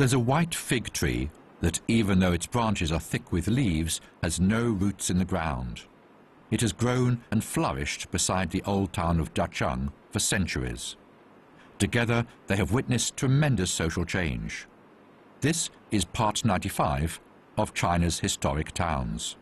There's a white fig tree that, even though its branches are thick with leaves, has no roots in the ground. It has grown and flourished beside the old town of Dachang for centuries. Together, they have witnessed tremendous social change. This is part 95 of China's historic towns.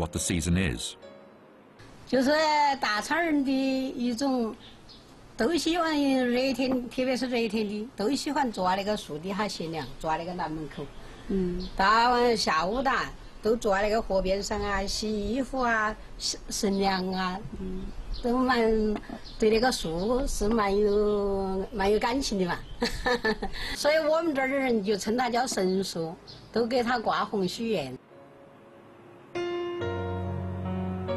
What the season is. 就是大川人的一种，都喜欢热天，特别是热天的，都喜欢坐那个树底下乘凉，坐那个南门口。嗯，到下午哒，都坐在那个河边上啊，洗衣服啊，乘乘凉啊，嗯，都蛮对那个树是蛮有蛮有感情的嘛。所以我们这儿的人就称它叫神树，都给它挂红许愿。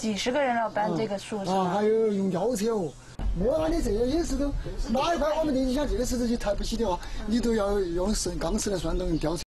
几十个人要搬这个树是啊，还有用吊车哦。莫按你这些石头，哪一块我们的，你想这个石头就抬不起的话，你都要用钢丝来拴用吊车。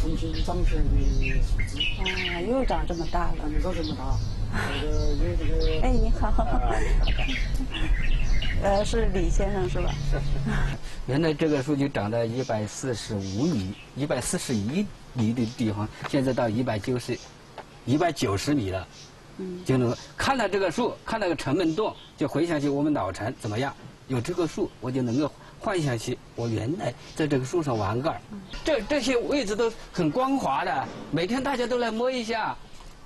重新长起来的。啊，又长这么大了。又长这么大，这个个。哎，你好。呃，是李先生是吧？原来这个树就长到一百四十五米、一百四十一米的地方，现在到一百九十、一百九十米了。嗯，就能看到这个树，看到个城门洞，就回想起我们老城怎么样？有这个树，我就能够幻想起我原来在这个树上玩个儿。这这些位置都很光滑的，每天大家都来摸一下，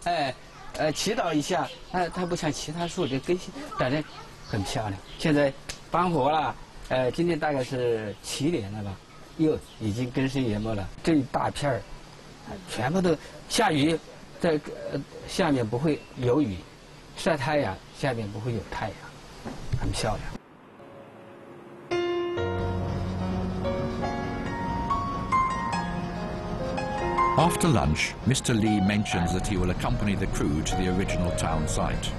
哎，呃，祈祷一下。哎，它不像其他树，这根系长得很漂亮。现在搬活了，呃，今天大概是七点了吧，又已经根深叶茂了。这一大片儿，全部都下雨。在呃下面不会有雨，晒太阳下面不会有太阳，很漂亮。After lunch, Mr. Lee mentions that he will accompany the crew to the original town site.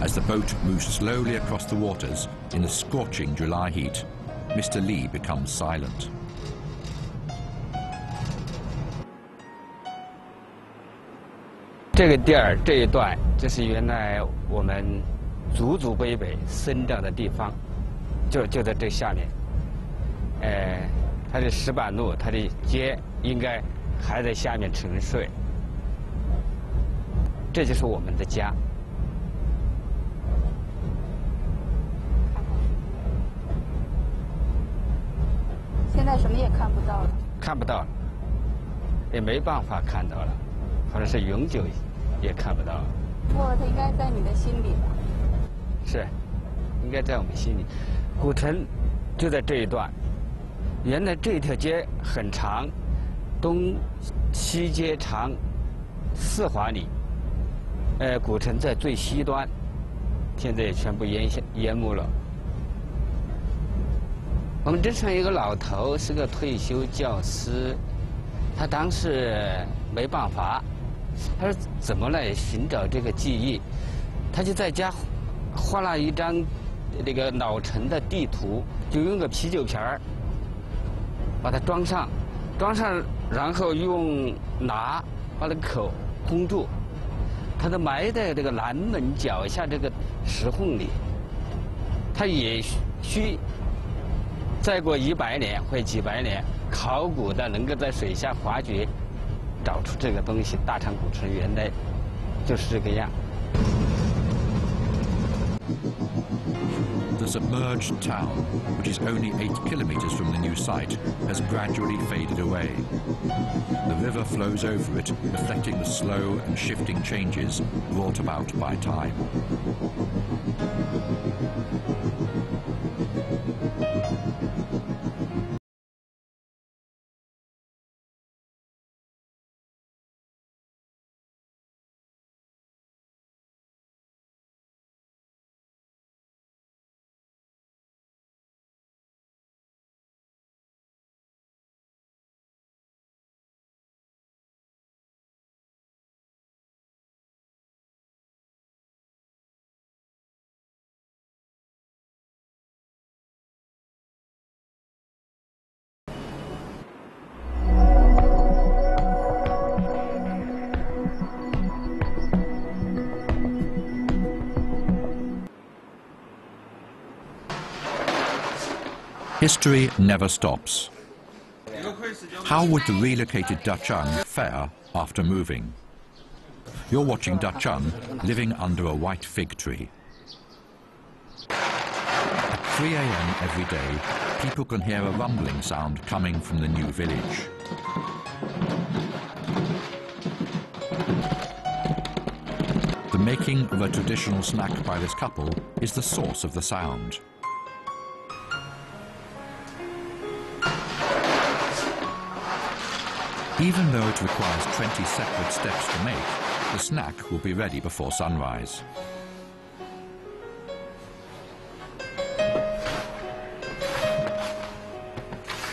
As the boat moves slowly across the waters in the scorching July heat, Mr. Lee becomes silent. 这个地儿这一段，这是原来我们 祖祖辈辈生长的地方，就就在这下面。呃，它的石板路，它的街应该还在下面沉睡。这就是我们的家。现在什么也看不到了。看不到了，也没办法看到了，或者是永久。也看不到了，不过它应该在你的心里吧？是，应该在我们心里。古城就在这一段，原来这条街很长，东西街长四华里。呃，古城在最西端，现在也全部淹淹没了。我们镇上一个老头是个退休教师，他当时没办法。他说：“怎么来寻找这个记忆？”他就在家画了一张那个老城的地图，就用个啤酒瓶儿把它装上，装上，然后用蜡把那个口封住。它都埋在这个南门脚下这个石缝里。它也需再过一百年或几百年，考古的能够在水下发掘。找出这个东西，大昌古城原来就是这个样。The submerged town, which is only eight kilometers from the new site, has gradually faded away. The river flows over it, reflecting the slow and shifting changes brought about by time. History never stops. How would the relocated Dachang fare after moving? You're watching Dachang living under a white fig tree. At 3 a.m. every day, people can hear a rumbling sound coming from the new village. The making of a traditional snack by this couple is the source of the sound. Even though it requires 20 separate steps to make, the snack will be ready before sunrise.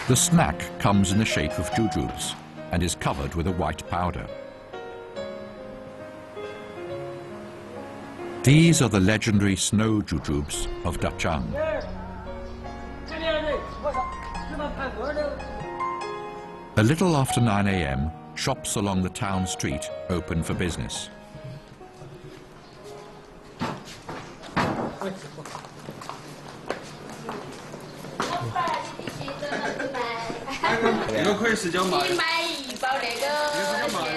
The snack comes in the shape of jujubes and is covered with a white powder. These are the legendary snow jujubes of Dachang. A little after 9 a.m., shops along the town street open for business. 一个块十九毛。你买一包那个，现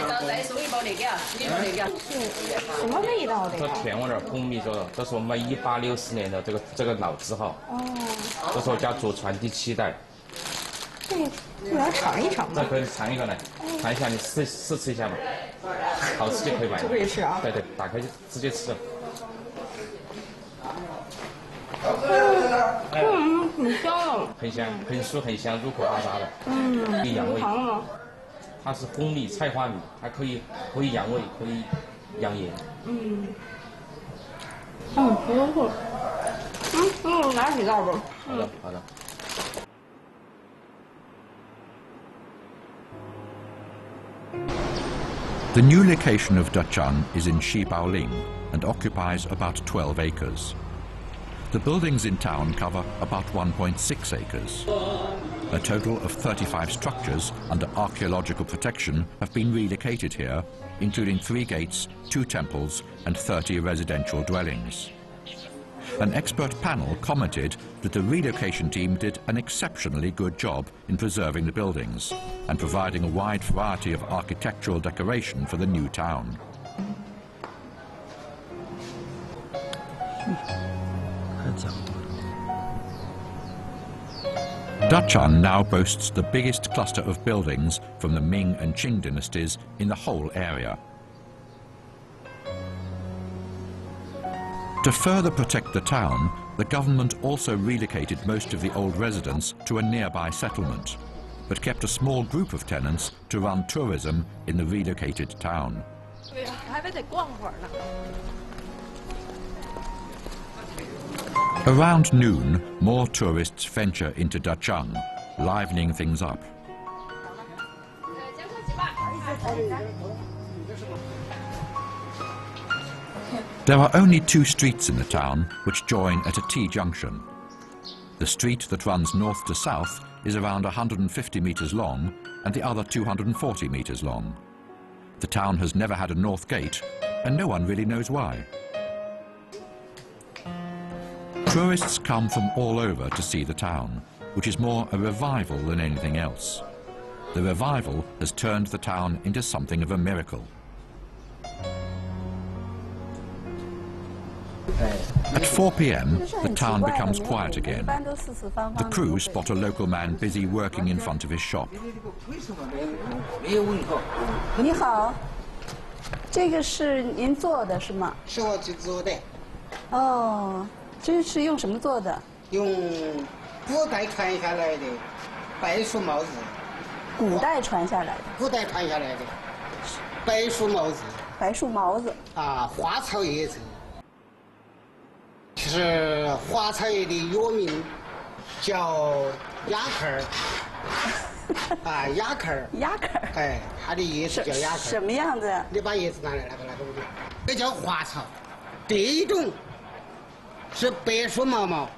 在再送一包那个，你说那个什么味道的这甜味儿红米做的，这是我们一八六四年的这个这个老字号。哦。这是我家祖传的七代。 这个这要尝一尝这可以尝一个来，尝一下，你试试吃一下嘛。好吃就可以买。就可以吃啊。对对，打开就直接吃。嗯，很香。很香，很酥很香，入口巴沙的。嗯。可以养胃。它是红米菜花米，它可以可以养胃，可以养颜。嗯。嗯，不错。嗯，嗯，拿几袋吧。好的，好的。The new location of Dachang is in Shibaoling and occupies about 12 acres. The buildings in town cover about 1.6 acres. A total of 35 structures under archaeological protection have been relocated here, including three gates, two temples and 30 residential dwellings. An expert panel commented that the relocation team did an exceptionally good job in preserving the buildings and providing a wide variety of architectural decoration for the new town. Dachang now boasts the biggest cluster of buildings from the Ming and Qing dynasties in the whole area. To further protect the town, the government also relocated most of the old residents to a nearby settlement, but kept a small group of tenants to run tourism in the relocated town. Around noon, more tourists venture into Dachang, livening things up. There are only two streets in the town which join at a T-junction. The street that runs north to south is around 150 metres long and the other 240 metres long. The town has never had a north gate and no one really knows why. Tourists come from all over to see the town, which is more a revival than anything else. The revival has turned the town into something of a miracle. At 4 p.m., the town becomes quiet again. The crew spot a local man busy working in front of his shop. 你好，这个是您做的是吗？是我自己做的。哦，这是用什么做的？用古代传下来的白树帽子。古代传下来的。古代传下来的白树帽子。白树帽子。啊，花草叶子。 是花草叶的药名，叫鸭壳儿。啊，鸭壳儿。鸭壳儿。哎，它的叶子叫鸭壳儿。什么样子？你把叶子拿来，那个那个不对，这叫花草。第一种是白树毛毛，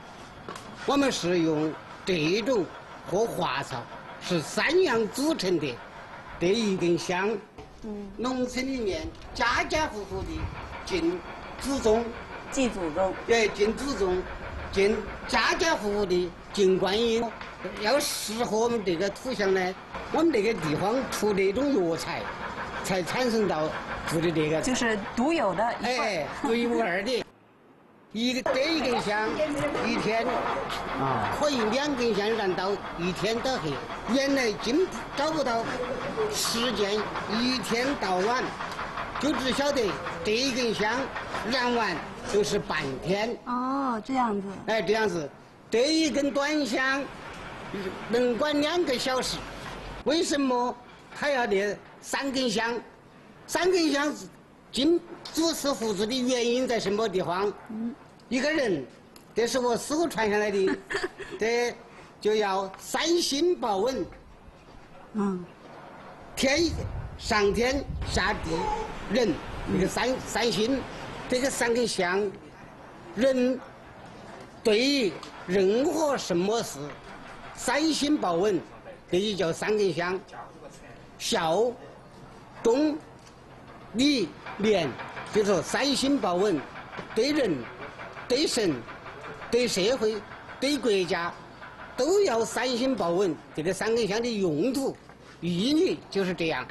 我们是用这一种和花草是三样组成的，这一根香。嗯。农村里面家家户户的进祖宗。祭祖宗，对，敬祖宗，敬家家户户的敬观音，要适合我们这个土乡呢，我们这个地方出这种药材，才产生到做的这个，就是独有的，哎，独一无二的。一个这一根香，一天啊，可以两根香燃到一天到黑。原来经找不到时间，一天到晚，就只晓得这一根香燃完。就是半天哦，这样子。哎，这样子，这一根短香能管两个小时。为什么他要得三根香？三根香经祖师胡子的原因在什么地方？嗯，一个人，这是我师傅传下来的，这就要三心保稳。嗯，天上天下地人，那个三三心。这个三根香，人对于任何什么事，三心抱稳，这就叫三根香。孝、忠、礼、廉，就是说三心抱稳，对人、对神、对社会、对国家，都要三心抱稳。这个三根香的用途、寓意就是这样。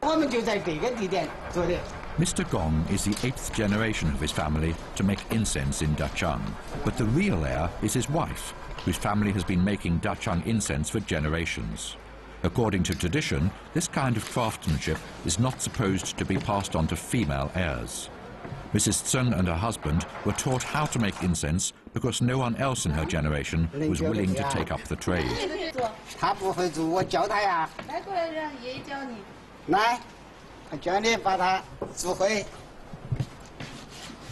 我们就在这个地点做的。Mr. Gong is the eighth generation of his family to make incense in Dachang, but the real heir is his wife, whose family has been making Dachang incense for generations. According to tradition, this kind of craftsmanship is not supposed to be passed on to female heirs. Mrs. Tseng and her husband were taught how to make incense because no one else in her generation was willing to take up the trade. 教你。把它做会。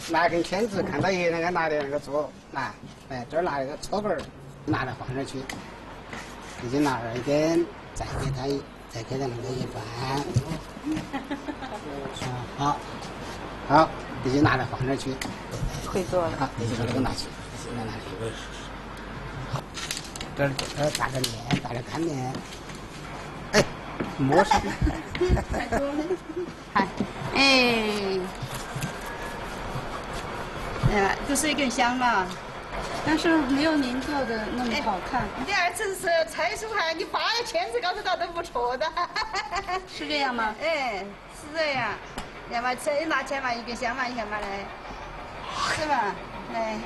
拿根签子，看到爷爷那个拿的那个做，来，哎这儿拿一个搓板儿，拿来放上去，已经拿二根，再给他，再给他那个一转，好，好，已经拿来放上去，会做了。好，已经把这个拿去，现在拿去。好，这儿这儿打个面，打个干面，哎，摸上。看，哎，哎呀，这是一根香嘛。但是没有您做的那么好看，第二次是蔡叔汉，你八签子搞得到都不错的。是这样吗？哎，是这样。要么这拿钱嘛，一根香嘛，你看嘛来，是吧？来。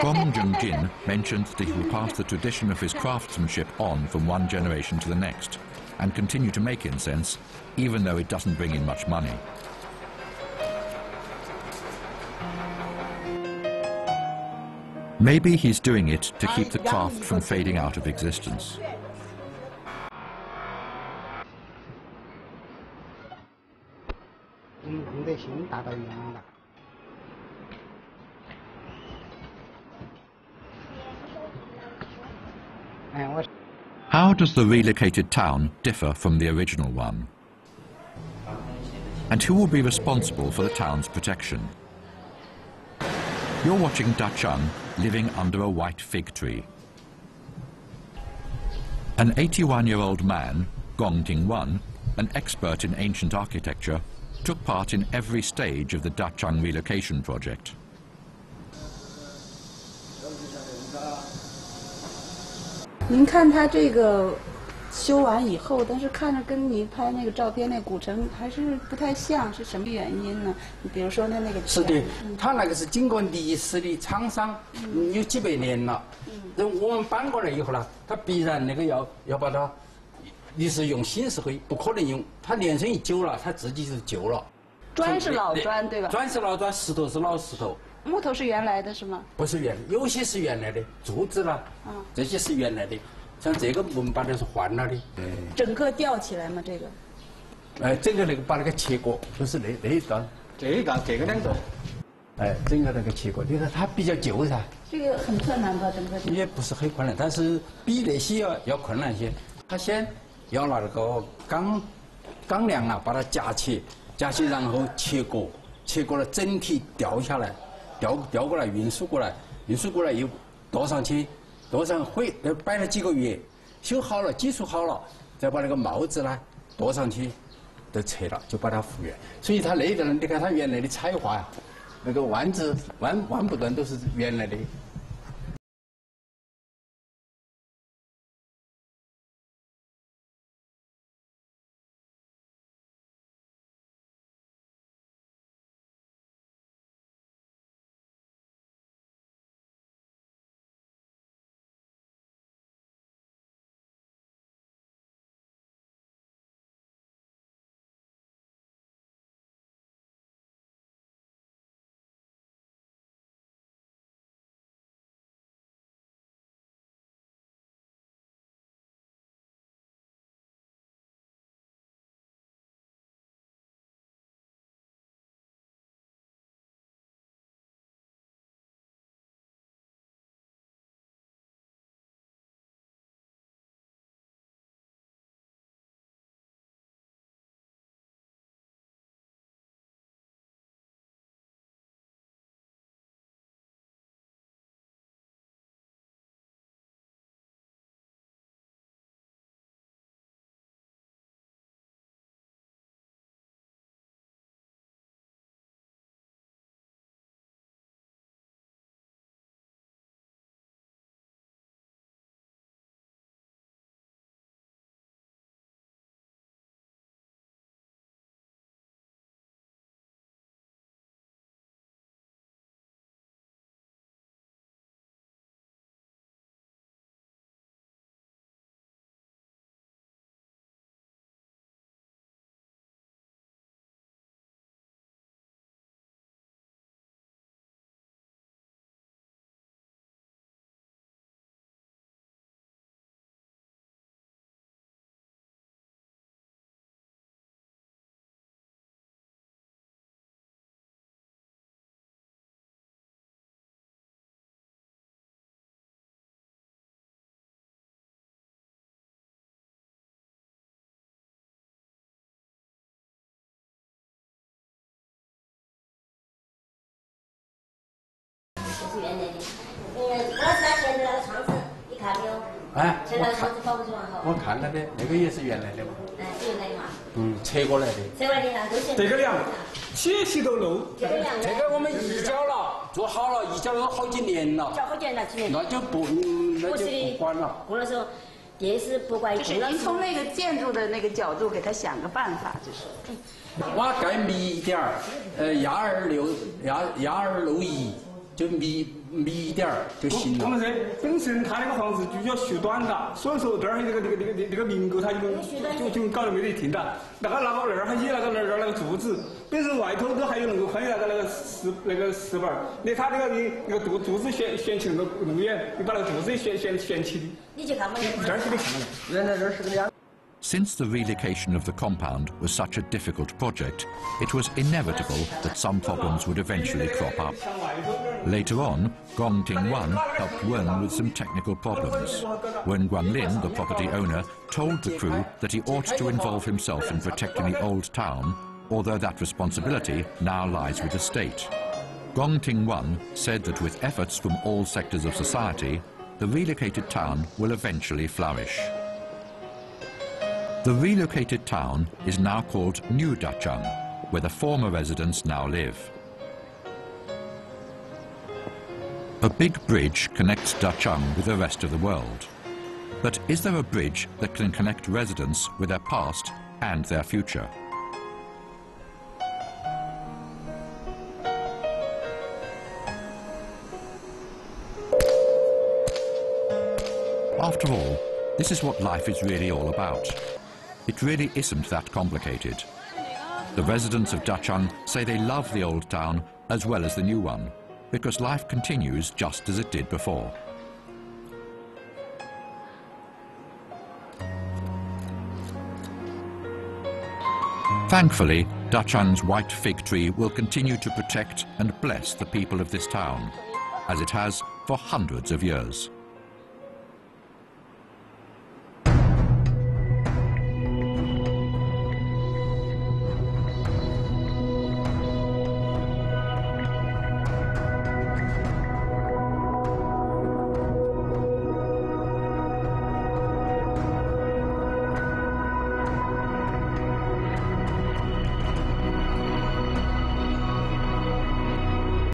Gong Jungjin mentioned that he will pass the tradition of his craftsmanship on from one generation to the next and continue to make incense, even though it doesn't bring in much money. Maybe he's doing it to keep the craft from fading out of existence. How does the relocated town differ from the original one? And who will be responsible for the town's protection? You're watching Dachang living under a white fig tree. An 81-year-old man, Gong Tingwan, an expert in ancient architecture, took part in every stage of the Dachang relocation project. 您看它这个修完以后，但是看着跟你拍那个照片那古城还是不太像，是什么原因呢？你比如说它那个是的嗯，他那个是经过历史的沧桑，有几百年了。然后我们搬过来以后呢，他必然那个要要把它，你是用新石灰，不可能用它年生一久了，它自己就旧了。砖是老砖对吧？砖是老砖，石头是老石头，木头是原来的是吗？不是原，有些是原来的，柱子啦，这些是原来的。像这个我们把它是换了的，整个吊起来吗？这个哎，整个那个把那个切割，就是那那一段，这一段这个两段，哎，整个那个切割，你看它比较旧噻。这个很困难吧？整个也不是很困难，但是比那些要要困难些。他先要拿那个钢钢梁啊，把它夹起，夹起然后切割，切割了整体吊下来，调调过来运输过来，运输过来又垛上去，垛上灰摆了几个月，修好了，基础好了，再把那个帽子呢垛上去，都拆了，就把它复原。所以它那一段，你看它原来的彩画呀，那个弯子弯弯不断都是原来的。是原来的。嗯，我是他现在那个窗子，你看没有？哎，现在窗子保不住啊！我看了？的，那个也是原来的嘛。哎，原来的嘛。嗯，拆过来的。拆过来的啊，都是。这个梁，血气都漏。这个梁，这个我们移交了，做好了，移交了？好几年了。交好几年了，几年。那就不，那就不管了。我那时候，电视不管。就是您从那个建筑的那个角度给他想个办法，就是。瓦盖密一点儿，呃，压二六，压压二六一，就密密一点儿就行了。我们是本身他那个房子就要修短的，所以说这儿这个这个这个这个民工他就就就搞得没得听的。那个那个那儿还有那个那儿那个柱子，本身外头都还有那个宽那个那个石那个石板儿，你他那个那个柱柱子悬悬起那么那么远，你把那个柱子悬悬悬起的。你去看嘛，这儿是得看了，原来这儿是个两。Since the relocation of the compound was such a difficult project, it was inevitable that some problems would eventually crop up. Later on, Gong Ting Wan helped Wen with some technical problems. When Guanlin, the property owner, told the crew that he ought to involve himself in protecting the old town, although that responsibility now lies with the state. Gong Ting Wan said that with efforts from all sectors of society, the relocated town will eventually flourish. The relocated town is now called New Dachang, where the former residents now live. A big bridge connects Dachang with the rest of the world. But is there a bridge that can connect residents with their past and their future? After all, this is what life is really all about. It really isn't that complicated. The residents of Dachang say they love the old town as well as the new one, because life continues just as it did before. Thankfully, Dachang's white fig tree will continue to protect and bless the people of this town, as it has for hundreds of years.